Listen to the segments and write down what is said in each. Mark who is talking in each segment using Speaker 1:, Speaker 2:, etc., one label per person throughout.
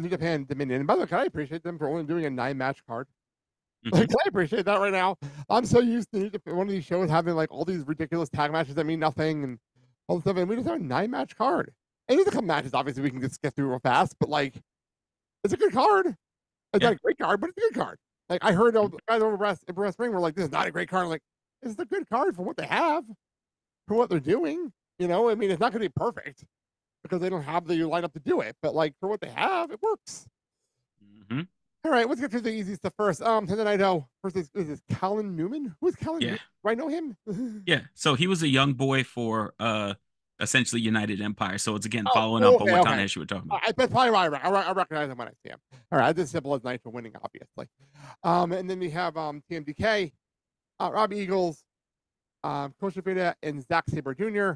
Speaker 1: New Japan Dominion. And by the way, can I appreciate them for only doing a nine match card?
Speaker 2: Mhm.
Speaker 1: Like, I appreciate that right now. I'm so used to one of these shows having like all these ridiculous tag matches that mean nothing and all this stuff, and we just have a nine match card. And there's a couple matches, obviously, we can just get through real fast, but like, it's a good card. It's
Speaker 2: Yeah.
Speaker 1: not a great card, but it's a good card. Like, I heard uh, guys over Breast, Breast Ring were like, this is not a great card. I'm like, this is a good card for what they have, for what they're doing. You know, I mean, it's not going to be perfect because they don't have the lineup to do it, but like, for what they have, it works.
Speaker 2: Mhm.
Speaker 1: All right, let's get through the easy stuff first. Um, and then I know first is is this Callum Newman? Who's Colin?
Speaker 2: Yeah.
Speaker 1: Newman? Do I know him?
Speaker 2: Yeah. So he was a young boy for uh essentially United Empire. So it's again
Speaker 1: Oh,
Speaker 2: following up on what
Speaker 1: okay.
Speaker 2: Tanahashi were talking about.
Speaker 1: I- that's probably why I, I, I recognize him when I see him. All right, this simple as night for winning, obviously. Um, and then we have um TMDK, uh, Robbie Eagles, um, Kosei Fujita, and Zack Sabre Jr.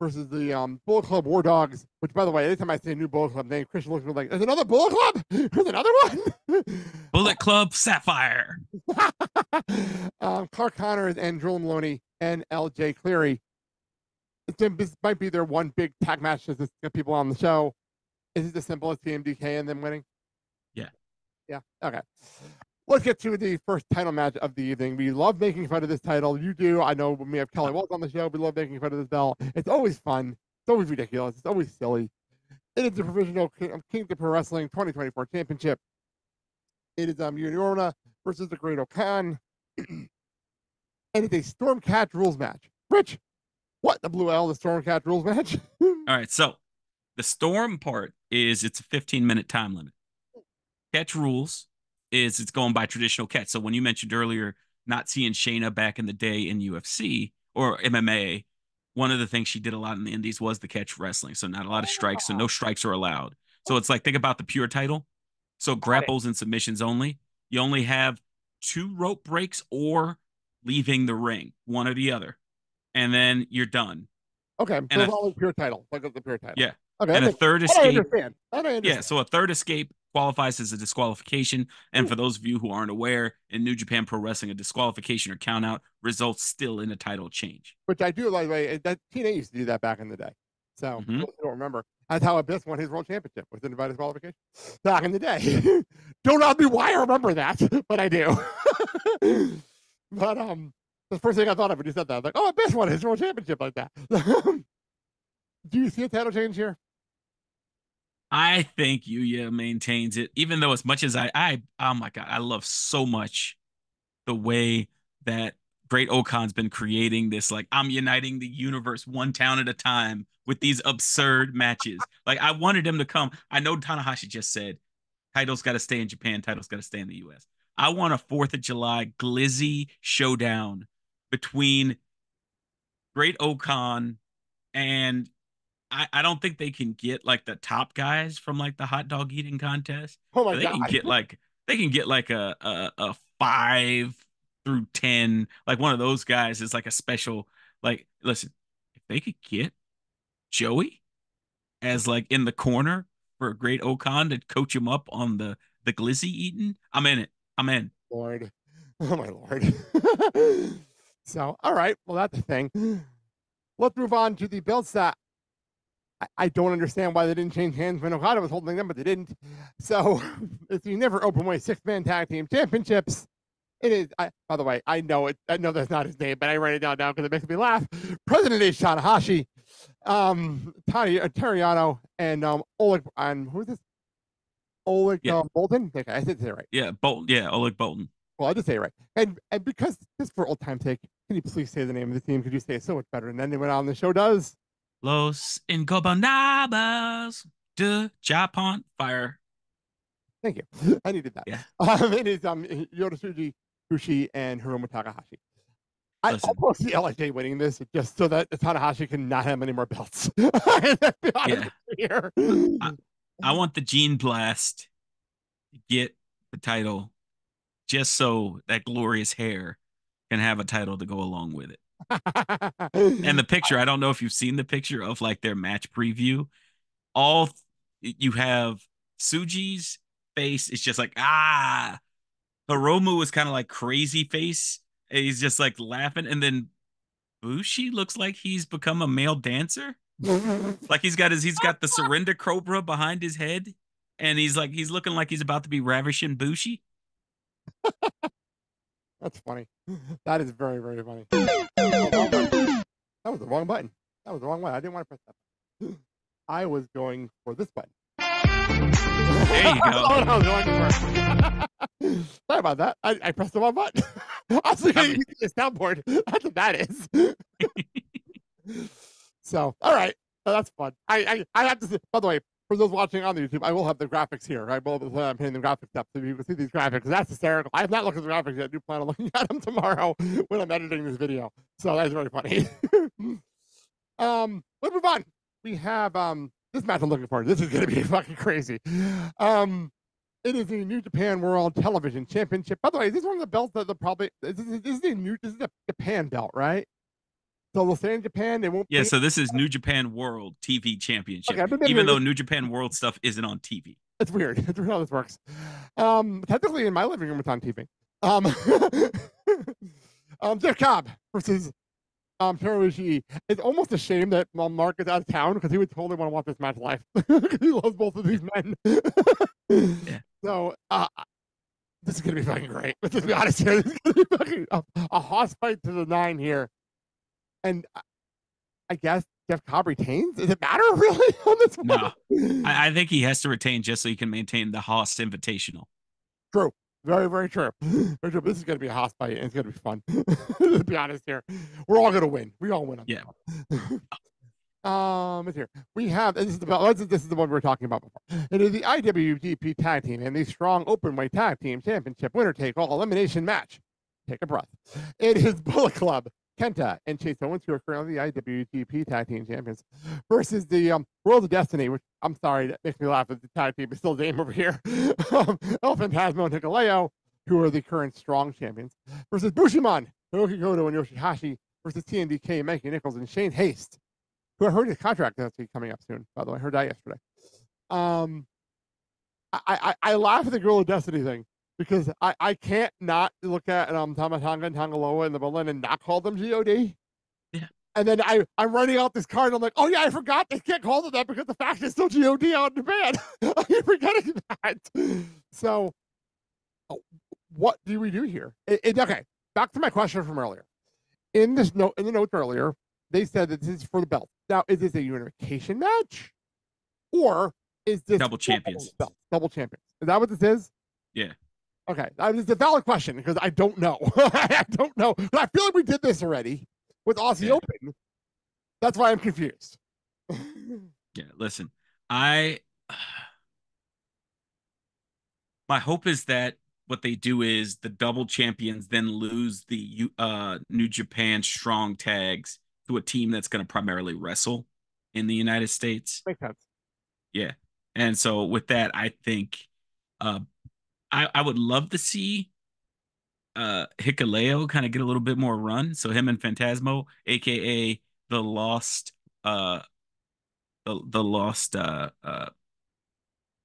Speaker 1: versus the um Bullet Club War Dogs. Which, by the way, anytime I see a new Bullet Club name, Christian looks at me like, "There's another Bullet Club. There's another one."
Speaker 2: Bullet Club Sapphire.
Speaker 1: um, Clark Connors and Drilla Moloney and LJ Cleary. It's This might be their one big tag match to get people on the show. Is it as simple as TMDK and them winning?
Speaker 2: Yeah.
Speaker 1: Yeah. Okay. Let's get to the first title match of the evening. We love making fun of this title. You do. I know when we have Kelly Waltz on the show, we love making fun of this belt. It's always fun. It's always ridiculous. It's always silly. It is the provisional King King of Pro Wrestling 2024 Championship. It is um Uniona versus the Great O-Khan. and it's a Storm Catch rules match. Rich, what the Blue L, the Storm Catch rules match?
Speaker 2: All right. So the storm part is it's a 15 minute time limit. Catch rules is it's going by traditional catch. So when you mentioned earlier not seeing Shayna back in the day in UFC or MMA, one of the things she did a lot in the indies was the catch wrestling. So not a lot of strikes, so no strikes are allowed. So it's like think about the pure title. So grapples and submissions only. You only have two rope breaks or leaving the ring, one or the other. And then you're done.
Speaker 1: okay, so
Speaker 2: And a-
Speaker 1: pure title. Like the pure title.
Speaker 2: Yeah.
Speaker 1: Okay.
Speaker 2: and a third
Speaker 1: that I
Speaker 2: escape
Speaker 1: understand. I
Speaker 2: Yeah, so a third escape qualifies as a disqualification. And for those of you who aren't aware, in New Japan Pro Wrestling, a disqualification or countout results still in a title change.
Speaker 1: Which I do like. Way that TNA used to do that back in the day. So
Speaker 2: Mhm.
Speaker 1: those who don't remember. That's how Abyss won his world championship with the divided qualification back in the day. don't ask me why I remember that, but I do. but um, the first thing I thought of when you said that, I was like, oh, Abyss won his world championship like that. do you see a title change here?
Speaker 2: I think Yuya maintains it, even though as much as I, I, oh my god, I love so much the way that Great O-Khan's been creating this. Like I'm uniting the universe one town at a time with these absurd matches. Like I wanted him to come. I know Tanahashi just said titles got to stay in Japan, titles got to stay in the U.S. I want a Fourth of July glizzy showdown between Great O-Khan and I, I don't think they can get like the top guys from like the hot dog eating contest.
Speaker 1: Oh my
Speaker 2: they
Speaker 1: god!
Speaker 2: can get like they can get like a, a a five through ten, like one of those guys is like a special. Like, listen, if they could get Joey as like in the corner for a great O-Khan to coach him up on the the glizzy eating, I'm in it. I'm in.
Speaker 1: Lord. Oh my lord. so, all right. Well, that's the thing. Let's move on to the belts that I, I don't understand why they didn't change hands when Okada was holding them, but they didn't. So, it's the never open weight six man tag team championships. It is, I, by the way, I know it. I know that's not his name, but I write it down now because it makes me laugh. President is Tanahashi, um, Tani, uh, Terriano, and um, Oleg, and who's this? Oleg
Speaker 2: Yeah.
Speaker 1: um, Boltin. Okay, I did say it right.
Speaker 2: Yeah, Boltin. Yeah, Oleg Boltin.
Speaker 1: Well, I'll just say it right. And and because just for old time's sake, can you please say the name of the team? Could you say it so much better than anyone on the show does?
Speaker 2: Los Ingobernables de Japon Fire.
Speaker 1: Thank you. I needed that.
Speaker 2: Yeah.
Speaker 1: Um, it is um Yodatsuji Kushi and Hiromu Takahashi. I
Speaker 2: Listen.
Speaker 1: almost see LIJ winning this just so that Tanahashi can not have any more belts. Let's be.
Speaker 2: I want the Gene Blast to get the title just so that glorious hair can have a title to go along with it. And the picture, I don't know if you've seen the picture of like their match preview. All you have Tsuji's face is just like ah. Hiromu is kind of like crazy face. He's just like laughing. And then Bushi looks like he's become a male dancer. Like he's got his he's got the surrender cobra behind his head. and he's like he's looking like he's about to be ravishing Bushi.
Speaker 1: That's funny. That is very, very funny. Oh, that was the wrong button. That was the wrong one. I didn't want to press that. I was going for this button.
Speaker 2: There you go.
Speaker 1: oh, no, no, Sorry about that. I, I pressed the wrong button. I was looking
Speaker 2: I mean-
Speaker 1: at the soundboard. That's what that is. so, all right. So that's fun. I, I, I have to say, by the way, for those watching on the YouTube, I will have the graphics here. I will I'm hitting the graphics up so you can see these graphics. That's hysterical. I have not looked at the graphics yet. I do plan on looking at them tomorrow when I'm editing this video. So that's very funny. um, let's move on. We have um this match I'm looking to. This is gonna be fucking crazy. Um it is the New Japan World Television Championship. By the way, is this one of the belts that the probably this is, this is the new this is the Japan belt, right? So they'll stay in Japan. They won't.
Speaker 2: Yeah, so this is New Japan World TV Championship.
Speaker 1: Okay,
Speaker 2: even though New Japan World stuff isn't on TV.
Speaker 1: It's weird. Weird how this works. Um, technically, in my living room, it's on TV. Um, um, Jeff Cobb versus um, Toru It's almost a shame that um, Mark is out of town because he would totally want to watch this match live because he loves both of these men.
Speaker 2: Yeah.
Speaker 1: So, uh, this is gonna be fucking great. Let's just be honest here. This is gonna be fucking a, a hoss fight to the nine here, and I- guess Jeff Cobb retains. Does it matter really on this one?
Speaker 2: No. I, I think he has to retain just so he can maintain the Haas Invitational. True.
Speaker 1: Very, very true. Very true. This is going to be a house fight, and it's going to be fun. to be honest, here, we're all going to win. We all win. On one. um, let's here. We have this is the this is, this is the one we were talking about before. It is the IWGP Tag Team and the Strong Openweight Tag Team Championship Winner Take All Elimination Match. Take a breath. It is Bullet Club, Kenta, and Chase Owens, who are currently the IWGP Tag Team Champions, versus the um, World of Destiny, which I'm sorry, that makes me laugh that the tag team is still the name over here. um, El Phantasmo and Hikuleo, who are the current Strong Champions, versus Bishamon, Hirooki Goto, and Yoshihashi, versus TMDK, Mikey Nicholls, and Shane Haste, who I heard his contract is actually coming up soon, by the way. I heard that yesterday. Um, I, I, I laugh at the Girl of Destiny thing because I, I can't not look at um, Tama Tonga and Tanga Loa and the Berlin and not call them GOD.
Speaker 2: Yeah.
Speaker 1: And then I, I'm writing out this card. And I'm like, oh yeah, I forgot they can't call them that because the fact is still God on in Japan. I keep forgetting that. So, oh, what do we do here? It, it- okay, back to my question from earlier. In this note, in the notes earlier, they said that this is for the belt. Now, is this a unification match, or is this
Speaker 2: Double champions.
Speaker 1: Belt, double champions. Is that what this is?
Speaker 2: Yeah.
Speaker 1: Okay, is a valid question because I don't know. I don't know. But I feel like we did this already with Aussie
Speaker 2: Yeah.
Speaker 1: Open. That's why I'm confused.
Speaker 2: Yeah, listen, I my hope is that what they do is the double champions then lose the uh New Japan strong tags to a team that's going to primarily wrestle in the United States.
Speaker 1: Makes sense.
Speaker 2: Yeah. And so with that, I think uh I I would love to see uh Hikuleo kind of get a little bit more run. So him and Phantasmo, aka the lost uh the the lost uh uh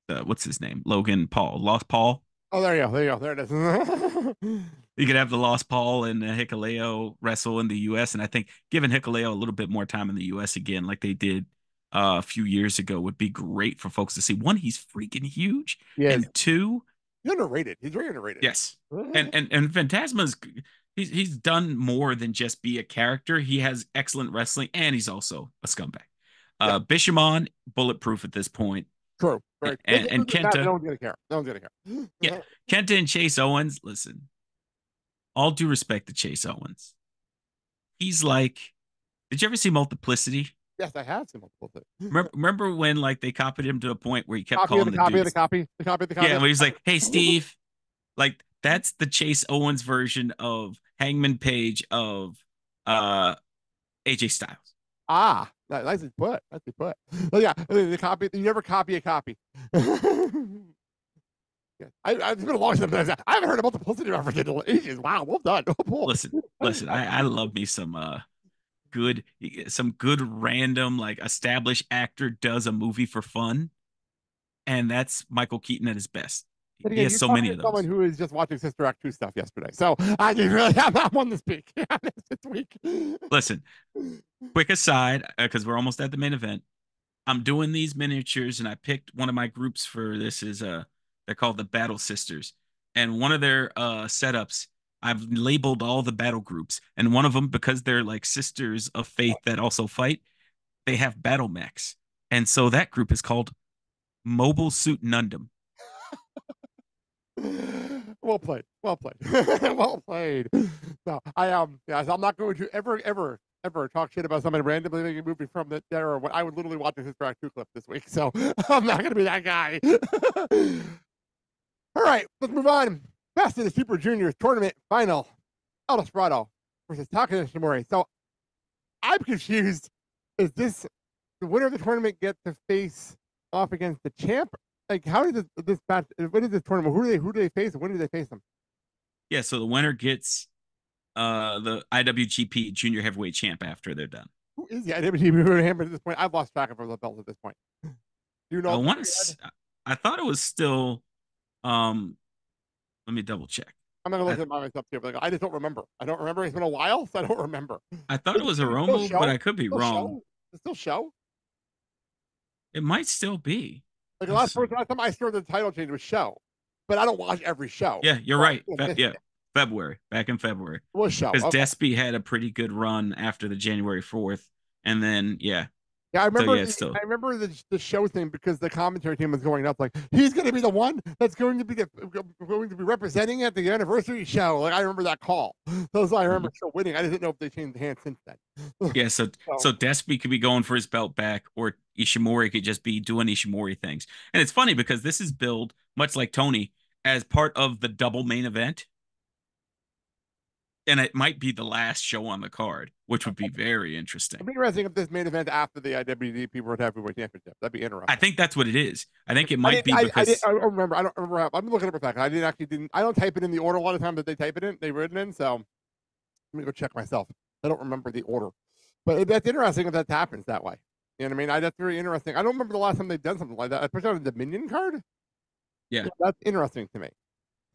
Speaker 2: uh, what's his name? Logan Paul. Lost Paul.
Speaker 1: Oh, there you go. There you go. There it is.
Speaker 2: You could have the Lost Paul and uh, Hikuleo wrestle in the U.S. And I think giving Hikuleo a little bit more time in the U.S. again, like they did uh, a few years ago, would be great for folks to see. One, he's freaking huge,
Speaker 1: yeah,
Speaker 2: and two,
Speaker 1: he's underrated. He's very underrated.
Speaker 2: yes, and and and Phantasmo's he's he's done more than just be a character. He has excellent wrestling, and he's also a scumbag. Uh, Bishamon bulletproof at this point.
Speaker 1: true. Right.
Speaker 2: and- and
Speaker 1: This
Speaker 2: Kenta-
Speaker 1: No one's gonna care. No one's gonna care.
Speaker 2: Yeah. Kenta and Chase Owens, listen, all due respect to Chase Owens. He's like, did you ever see Multiplicity?
Speaker 1: Yes, I have seen multiple things.
Speaker 2: Remember, remember when like they copied him to a point where he kept
Speaker 1: Copy
Speaker 2: calling
Speaker 1: the
Speaker 2: the,
Speaker 1: copy of the
Speaker 2: dudes,
Speaker 1: copy. The copy of the copy.
Speaker 2: yeah, where he's like, "Hey, Steve," like that's the Chase Owens version of Hangman Page of uh AJ Styles.
Speaker 1: Ah, ni- nicely put. Nicely put. Oh yeah, the, the copy. You never copy a copy. Yeah, I, I, it's been a long time. I haven't heard a multiplicity reference in ages. Wow, well done.
Speaker 2: Listen, listen, I, I love me some uh good some good random like established actor does a movie for fun. And that's Michael Keaton at his best.
Speaker 1: But
Speaker 2: He has so many of
Speaker 1: Someone who is just watching Sister Act 2 stuff yesterday. So I didn't really have that one to speak on this, this week.
Speaker 2: Listen, quick aside, because we're almost at the main event. I'm doing these miniatures, and I picked one of my groups for this is uh they're called the Battle Sisters, and one of their uh setups I've labeled all the battle groups, and one of them because they're like sisters of faith that also fight, they have battle mechs, and so that group is called Mobile Suit Nundum.
Speaker 1: well played. Well played. well played. No, I um, yeah, I'm not going to ever, ever, ever talk shit about somebody randomly making a movie from the there. Or what I would literally watch this Track Two clip this week, so I'm not going to be that guy. All right, let's move on. Best of the Super Juniors tournament final: El Desperado versus Taiji Ishimori. So I'm confused. Is this the winner of the tournament get to face off against the champ like how did this, this match? When is this tournament? Who do they who do they face? When do they face them?
Speaker 2: Yeah, so the winner gets uh the IWGP Junior Heavyweight Champ after they're done.
Speaker 1: Who is the IWGP Champ at this point? I've lost track of the belts at this point. Do you know?
Speaker 2: I to. I thought it was still. Um, let me double check.
Speaker 1: I'm gonna look I, at myself here, but like, I just don't remember. I don't remember. It's been a while, so I don't remember.
Speaker 2: I thought it was a Romo, but I could be
Speaker 1: still
Speaker 2: wrong.
Speaker 1: Show? It still show?
Speaker 2: It might still be.
Speaker 1: Like the last, first, last time I saw the title change was show, but I don't watch every show.
Speaker 2: Yeah, you're so right. Fe- yeah, February, back in February.
Speaker 1: It was show
Speaker 2: because okay. Despy had a pretty good run after the January fourth, and then yeah,
Speaker 1: yeah, I remember. So, yeah, the, still. I remember the, the show thing because the commentary team was going up like he's going to be the one that's going to be the, going to be representing at the anniversary show. Like I remember that call. So I remember mm-hmm. winning. I didn't know if they changed hands since then.
Speaker 2: yeah, so so, so Despy could be going for his belt back, or Ishimori could just be doing Ishimori things. And it's funny because this is billed much like Tony as part of the double main event and it might be the last show on the card, which would be very interesting.
Speaker 1: It'd be interesting if this main event after the IWGP World Heavyweight Championship. That'd be interesting.
Speaker 2: I think that's what it is. I think it might
Speaker 1: I
Speaker 2: be I, because
Speaker 1: I, I, don't remember. I don't remember. How, I'm looking at it I didn't actually didn't. I don't type it in the order a lot of times that they type it in. They written in. So let me go check myself. I don't remember the order, but that's interesting if that happens that way. You know what I mean? I, that's very interesting. I don't remember the last time they've done something like that, I especially on the Dominion card.
Speaker 2: Yeah,
Speaker 1: that's interesting to me.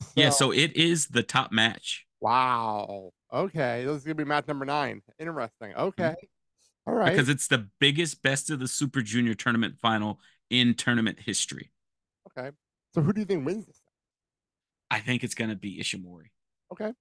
Speaker 2: So, yeah, so it is the top match.
Speaker 1: Wow. Okay, this is gonna be match number nine. Interesting. Mm-hmm. Okay, all right.
Speaker 2: Because it's the biggest best of the Super Junior tournament final in tournament history.
Speaker 1: Okay, so who do you think wins this?
Speaker 2: I think it's gonna be Ishimori.
Speaker 1: Okay.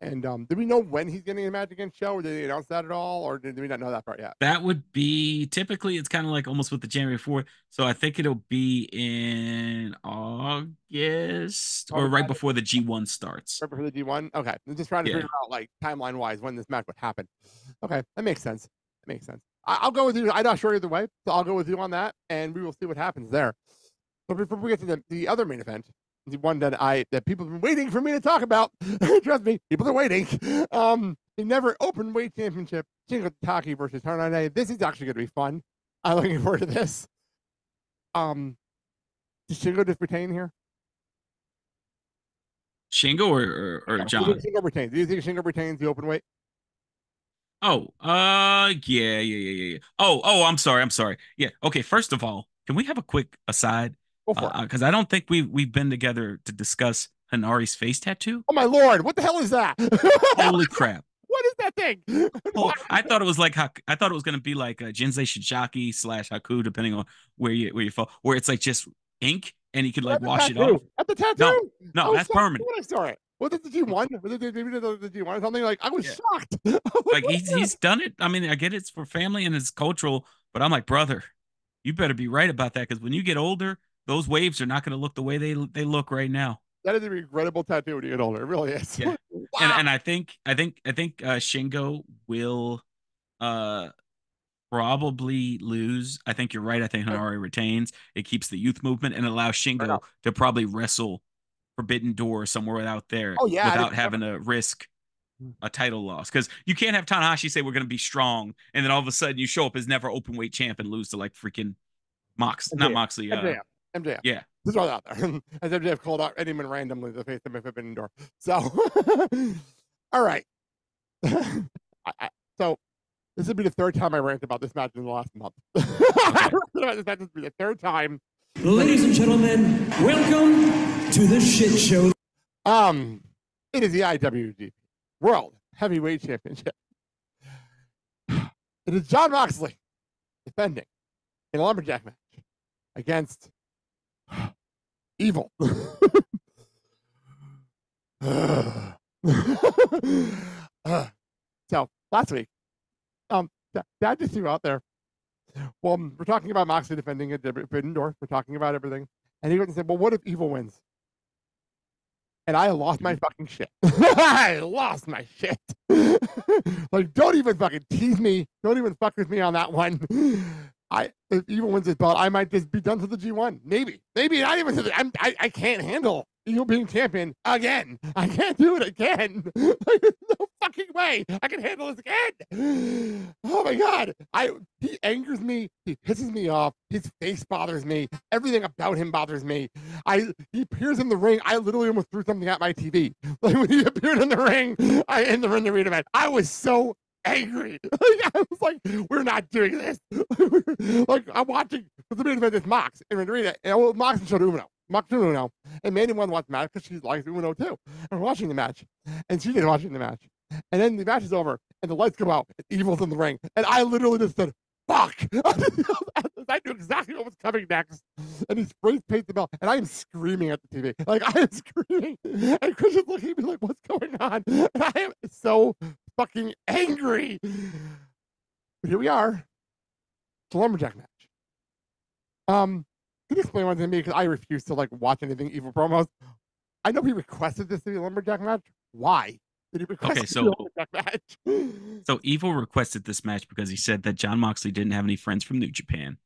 Speaker 1: And um, do we know when he's getting a match against SHO? Or did they announce that at all, or did we not know that part yet?
Speaker 2: That would be typically it's kind of like almost with the January fourth. So I think it'll be in August or right before the G one starts.
Speaker 1: Right before the G one. Okay, I'm just trying to yeah. figure out like timeline wise when this match would happen. Okay, that makes sense. That makes sense. I- will go with you. I'm not sure either way, so I'll go with you on that, and we will see what happens there. But before we get to the, the other main event, the one that I that people have been waiting for me to talk about. Trust me, people are waiting. Um, the never open weight championship, Shingo Takagi versus Henare. This is actually going to be fun. I'm looking forward to this. Um, does Shingo just retain here?
Speaker 2: Shingo or or, or
Speaker 1: yeah,
Speaker 2: John?
Speaker 1: Shingo retains. Do you think Shingo retains the open weight?
Speaker 2: Oh, uh, yeah, yeah, yeah, yeah. Oh, oh, I'm sorry, I'm sorry. Yeah, okay. First of all, can we have a quick aside? Because uh, I don't think we've we've been together to discuss Henare's face tattoo.
Speaker 1: Oh my lord! What the hell is that?
Speaker 2: Holy crap!
Speaker 1: What is that thing?
Speaker 2: Oh, I thought it was like I thought it was gonna be like a Jinsei Shinzaki slash Haku, depending on where you where you fall, where it's like just ink and you could like wash it off.
Speaker 1: At the tattoo?
Speaker 2: No, no, that's permanent.
Speaker 1: I saw it. Was it the G one? Was it the G one or something? Like I was yeah. shocked.
Speaker 2: like he's he's done it. I mean, I get it's for family and it's cultural, but I'm like, brother, you better be right about that because when you get older, those waves are not going to look the way they they look right now.
Speaker 1: That is a regrettable tattoo when you get older. It really is.
Speaker 2: Yeah. wow. And and I think I think I think uh, Shingo will uh probably lose. I think you're right. I think Henare retains. It keeps the youth movement and allows Shingo to probably wrestle Forbidden Door somewhere out there
Speaker 1: oh, yeah,
Speaker 2: without having to risk hmm. a title loss. Because you can't have Tanahashi say we're going to be strong, and then all of a sudden you show up as never open weight champ and lose to like freaking Mox, not Moxley. Uh,
Speaker 1: MJF.
Speaker 2: Yeah.
Speaker 1: This is all out there. As MJF called out anyone randomly to face them if it been indoor. So, all right. I, I, so, this would be the third time I rant about this match in the last month. Okay. this match would be the third time.
Speaker 3: Ladies and gentlemen, welcome to the shit show.
Speaker 1: Um, it is the IWGP World Heavyweight Championship. It is Jon Moxley defending in a lumberjack match against evil. Uh, so last week, um, just threw out there. Well, we're talking about Moxley defending a forbidden door. We're talking about everything, and he went and said, "Well, what if Evil wins?" And I lost my fucking shit. I lost my shit. like, don't even fucking tease me. Don't even fuck with me on that one. I if Evil wins this belt, I might just be done to the G1. Maybe, maybe not even. I'm, I I can't handle Evil being champion again. I can't do it again. No fucking way I can handle this again. Oh my god. I he angers me. He pisses me off. His face bothers me. Everything about him bothers me. I he appears in the ring. I literally almost threw something at my TV. Like when he appeared in the ring, I in the ring the arena event. I was so angry. I was like, we're not doing this. like I'm watching the main event is Mox the arena. And well, Mox and Shota Umino. Mox and Uno. And Mandy wanted to watch the match because she likes Uno too. And we're watching the match. And she didn't watching the match. And then the match is over and the lights come out and Evil's in the ring. And I literally just said, fuck. I knew exactly what was coming next. And he sprays paint the bell. And I am screaming at the TV. Like I am screaming. And Chris is looking at me like, what's going on? And I am so fucking angry. But here we are. It's a lumberjack match. Um, can you explain one to me? Because I refuse to like watch anything evil promos. I know he requested this to be a lumberjack match. Why? Did he request
Speaker 2: Okay, so-
Speaker 1: be a lumberjack match?
Speaker 2: So Evil requested this match because he said that Jon Moxley didn't have any friends from New Japan,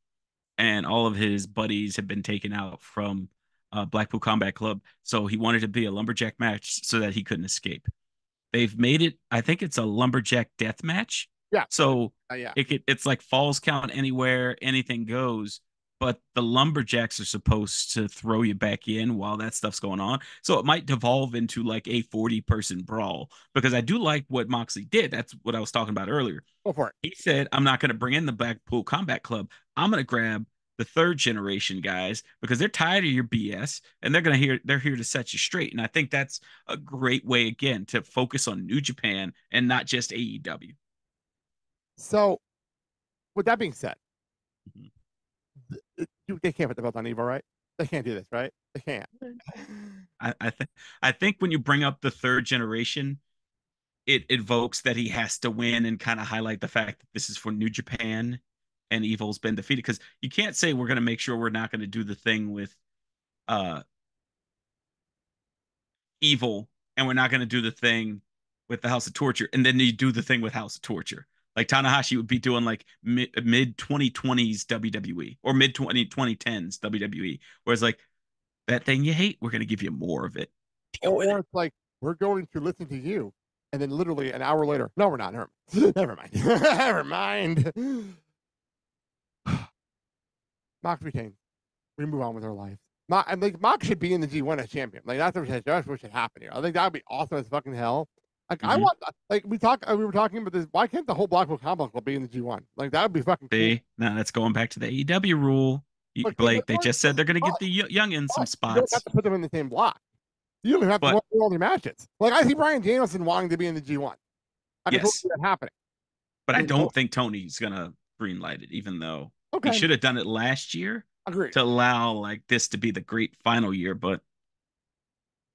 Speaker 2: and all of his buddies had been taken out from uh, Blackpool Combat Club. So he wanted to be a lumberjack match so that he couldn't escape. They've made it. I think it's a lumberjack death match.
Speaker 1: Yeah.
Speaker 2: So
Speaker 1: Uh, yeah.
Speaker 2: it could, it's like falls count anywhere, anything goes. But the lumberjacks are supposed to throw you back in while that stuff's going on. So it might devolve into like a 40 person brawl because I do like what Moxley did. That's what I was talking about earlier.
Speaker 1: Go for it.
Speaker 2: He said, I'm not going to bring in the Blackpool Combat Club. I'm going to grab the third generation guys because they're tired of your BS and they're going to hear they're here to set you straight. And I think that's a great way again to focus on New Japan and not just AEW.
Speaker 1: So, with that being said,
Speaker 2: Mhm.
Speaker 1: you- they can't put the belt on Evil, right? They can't do this, right? They can't.
Speaker 2: I, I think I think when you bring up the third generation, it evokes that he has to win and kind of highlight the fact that this is for New Japan and Evil's been defeated. Because you can't say we're gonna make sure we're not gonna do the thing with uh Evil and we're not gonna do the thing with the House of Torture, and then you do the thing with House of Torture. Like Tanahashi would be doing like mid mid 2020s WWE or mid 20 2010s WWE, whereas like that thing you hate, we're gonna give you more of it.
Speaker 1: Or it's like we're going to listen to you, and then literally an hour later, no, we're not. Never mind. Never mind. Mox retains. We move on with our lives. Mox, I think Mox should be in the G1 as champion. Like that's what should, that's what should happen here. I think that would be awesome as fucking hell. Like I
Speaker 2: Mhm.
Speaker 1: want, like we talk, uh, we were talking about this. Why can't the whole Blackpool Combat Club be in the G1? Like that would be fucking cool.
Speaker 2: Now that's going back to the AEW rule. You-
Speaker 1: But-
Speaker 2: Blake, they just said they're gonna get the y- youngins some
Speaker 1: But You don't
Speaker 2: spots.
Speaker 1: have to put them in the same block. You don't even have
Speaker 2: But-
Speaker 1: to through all their matches. Like I see Bryan Danielson wanting to be in the G1. I can totally
Speaker 2: Yes.
Speaker 1: see that happening.
Speaker 2: But I don't think Tony's gonna green light it, even though
Speaker 1: Okay,
Speaker 2: he should have done it last year
Speaker 1: agree.
Speaker 2: to allow like this to be the great final year. But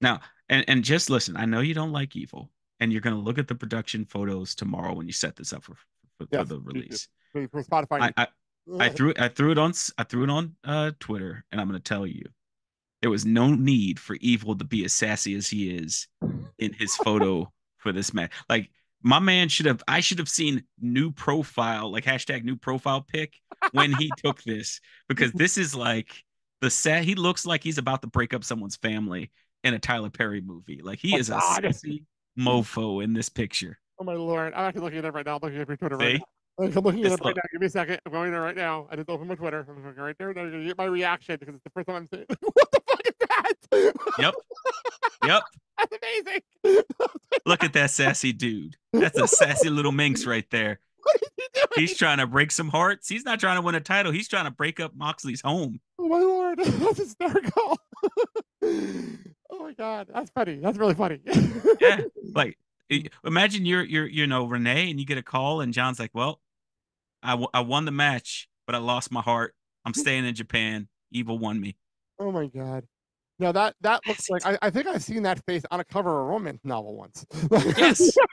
Speaker 2: now, and and just listen, I know you don't like evil, and you're gonna look at the production photos tomorrow when you set this up for for,
Speaker 1: Yes,
Speaker 2: for the release.
Speaker 1: For, Spotify.
Speaker 2: I, I I threw I threw it on I threw it on uh Twitter and I'm gonna tell you there was no need for evil to be as sassy as he is in his photo for this match. Like my man should have I should have seen new profile, like hashtag new profile pic when he took this because this is like the set he looks like he's about to break up someone's family in a Tyler Perry movie. Like he
Speaker 1: Oh,
Speaker 2: is a
Speaker 1: God.
Speaker 2: sassy mofo in this picture.
Speaker 1: oh my lord, I'm actually looking at it right now. I'm looking at your Twitter right
Speaker 2: See?
Speaker 1: now. Like, I'm looking at it right
Speaker 2: look-
Speaker 1: now. Give me a second. I'm going there right now. I just opened my Twitter. I'm looking right there. Now you're gonna get my reaction because it's the first time I'm seeing. what the fuck is that?
Speaker 2: Yep. Yep.
Speaker 1: That's amazing.
Speaker 2: Look at that sassy dude. That's a sassy little minx right there.
Speaker 1: what is he doing?
Speaker 2: He's trying to break some hearts. He's not trying to win a title. He's trying to break up Moxley's home.
Speaker 1: Oh my lord, that's hysterical. oh my god, that's funny. That's really funny.
Speaker 2: Yeah. Like, imagine you're you're you know Renee, and you get a call, and John's like, "Well, I, w- I won the match, but I lost my heart I'm staying in Japan. Evil won me.
Speaker 1: Oh my god. No, that that looks like I, I think I've seen that face on a cover of a romance novel once.
Speaker 2: Yes.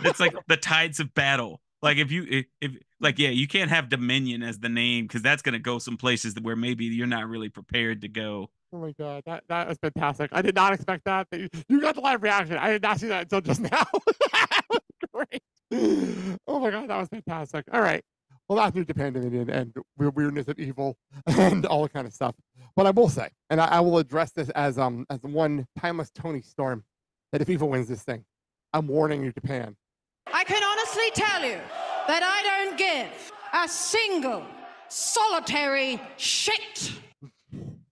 Speaker 2: It's like the tides of battle. Like if you if, if like yeah, you can't have Dominion as the name because that's gonna go some places where maybe you're not really prepared to go.
Speaker 1: Oh my god, that that was fantastic. I did not expect that. that you, you got the live reaction. I did not see that until just now. that was great. Oh my god, that was fantastic. All right. Well, that's New Japan Dominion and weird weirdness of evil and all that kind of stuff. But I will say, and I, I will address this as um as one timeless Toni Storm, that if evil wins this thing, I'm warning you, Japan.
Speaker 4: I can honestly tell you that I don't give a single solitary shit